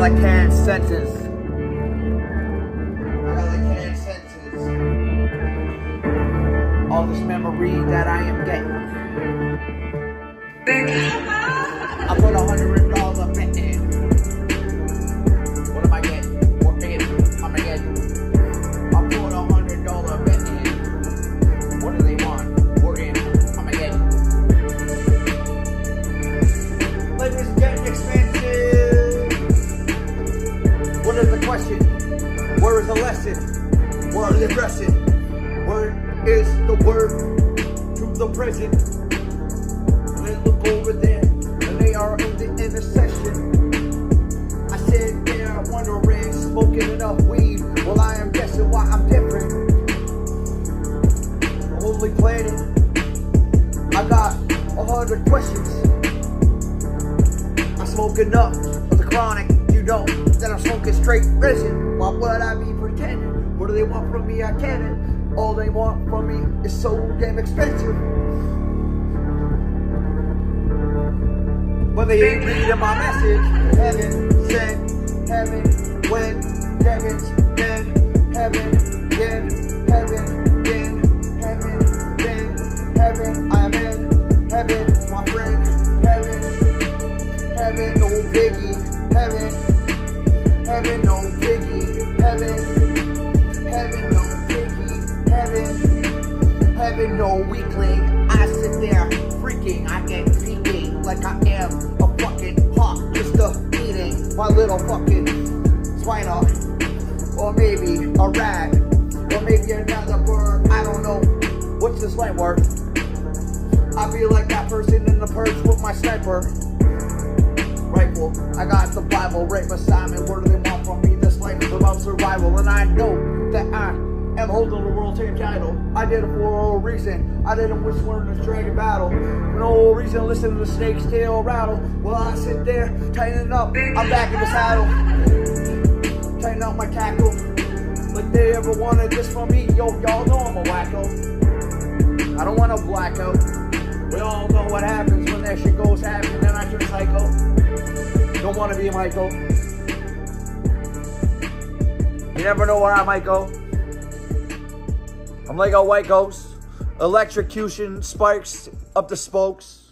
like can sentence. I got like can sentence. All this memory that I am getting. I Is the question? Where is the lesson? Are the lesson? Where is the word to the present? Let's look over there, and they are in the intersection. I said there, wondering, smoking enough weed. Well, I am guessing why I'm different. Only planet. I got a hundred questions. I smoke enough of the chronic. Know that I'm smoking straight resin. Why would I be pretending? What do they want from me? I can't. All they want from me is so damn expensive. But they ain't reading my message. Heaven sent, Heaven, no biggie. Heaven, heaven, no biggie. Heaven, heaven, no weakling. I sit there freaking, I get peeking like I am a fucking hawk, just a eating my little fucking swiner, or maybe a rat, or maybe another bird. I don't know. What's the slang word? I feel like that person in the purge with my sniper rifle. I got the Bible right beside me. What do they want from me? This life is about survival, and I know that I am holding the world champ title. I did it for a reason. I didn't wish for this dragon battle. For no reason, to listen to the snake's tail rattle. Well, I sit there, tightening up. I'm back in the saddle. Tighten up my tackle. Like they ever wanted this from me. Yo, y'all know I'm a wacko. I don't want a blackout. We all know what happens want to be Michael. You never know where I might go. I'm like a white ghost. Electrocution, sparks up the spokes.